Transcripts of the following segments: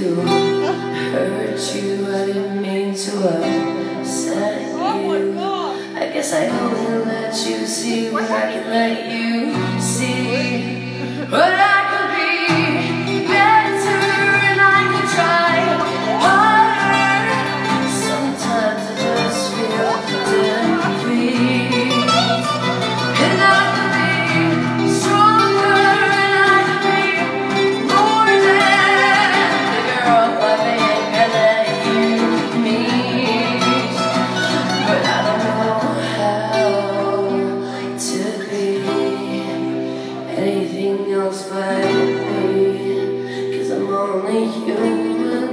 to hurt you, I didn't mean to upset you. I guess I only let you see what I can let you else but me. Cause I'm only human.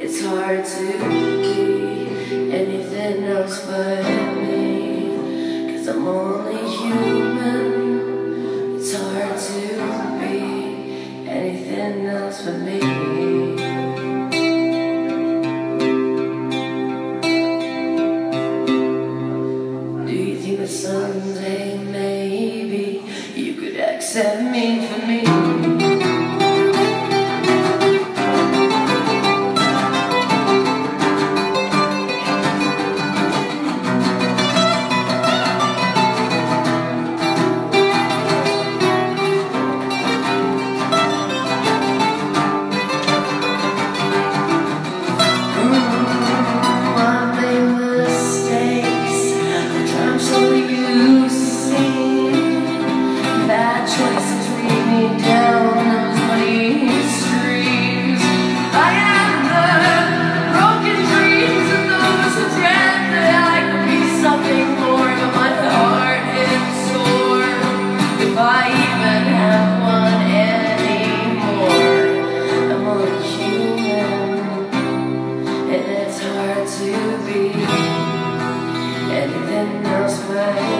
It's hard to be anything else but me. Cause I'm only human. It's hard to be anything else but me that mean for me? Do you think the someday maybe you could accept me for me? anything else but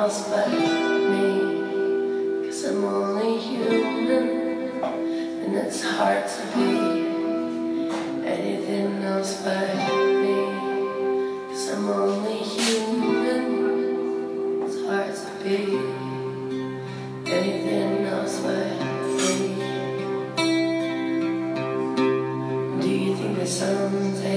else but me. Cause I'm only human And it's hard to be Anything else but me. Cause I'm only human It's hard to be Anything else but me. Do you think that someday